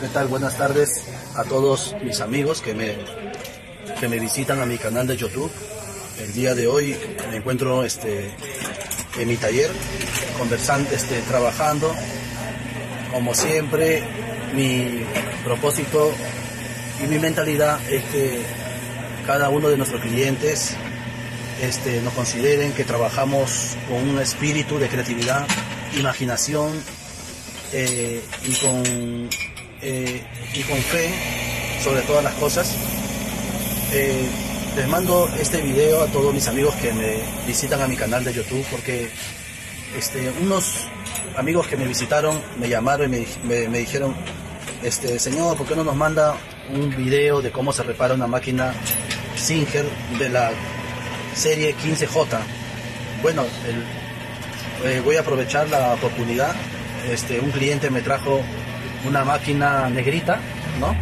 ¿Qué tal? Buenas tardes a todos mis amigos que me, que me visitan a mi canal de YouTube. El día de hoy me encuentro este, en mi taller, conversando, este, trabajando. Como siempre, mi propósito y mi mentalidad es que cada uno de nuestros clientes este, nos consideren que trabajamos con un espíritu de creatividad, imaginación eh, y, con, eh, y con fe sobre todas las cosas. Eh, les mando este video a todos mis amigos que me visitan a mi canal de YouTube porque este, unos amigos que me visitaron me llamaron y me, me dijeron, este, señor, ¿por qué no nos manda un video de cómo se repara una máquina Singer de la serie 15J? Bueno, eh, voy a aprovechar la oportunidad. Este, un cliente me trajo una máquina negrita, ¿no?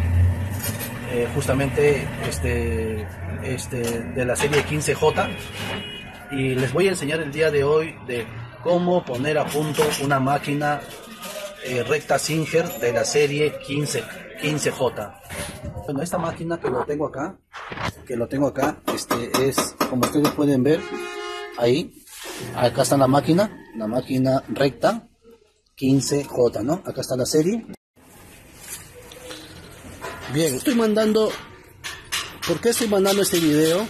Eh, justamente este, este, de la serie 15J. Y les voy a enseñar el día de hoy de cómo poner a punto una máquina eh, recta Singer de la serie 15, 15J. Bueno, esta máquina que lo tengo acá, que lo tengo acá, este es, como ustedes pueden ver, ahí, acá está la máquina, la máquina recta 15J, ¿no? Acá está la serie. Bien, estoy mandando, ¿por qué estoy mandando este video?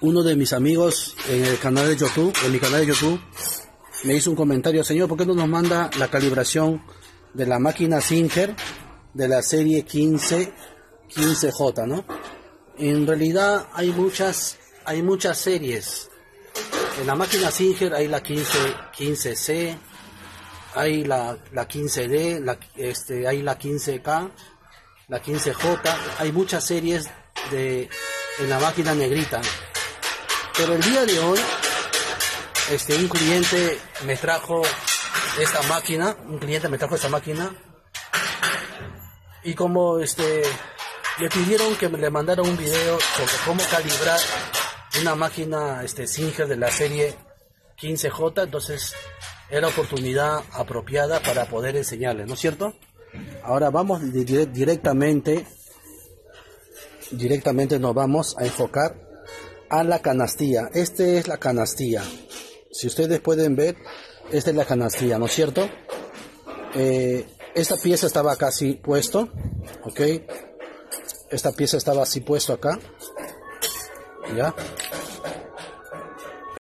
Uno de mis amigos en el canal de YouTube, en mi canal de YouTube, me hizo un comentario, señor, ¿por qué no nos manda la calibración de la máquina Singer de la serie 15 15J, ¿no? En realidad hay muchas hay muchas series. En la máquina Singer hay la 15 15C, hay la, la 15D, la, este, hay la 15K, la 15J, hay muchas series de en la máquina negrita. Pero el día de hoy este, un cliente me trajo esta máquina, un cliente me trajo esta máquina y como este le pidieron que me le mandara un video sobre cómo calibrar una máquina este Singer de la serie 15J, entonces era oportunidad apropiada para poder enseñarle, ¿no es cierto? Ahora vamos directamente directamente nos vamos a enfocar a la canastilla. Esta es la canastilla. Si ustedes pueden ver, esta es la canastilla, ¿no es cierto? Eh, esta pieza estaba casi puesto, ¿ok? Esta pieza estaba así puesto acá, ¿ya?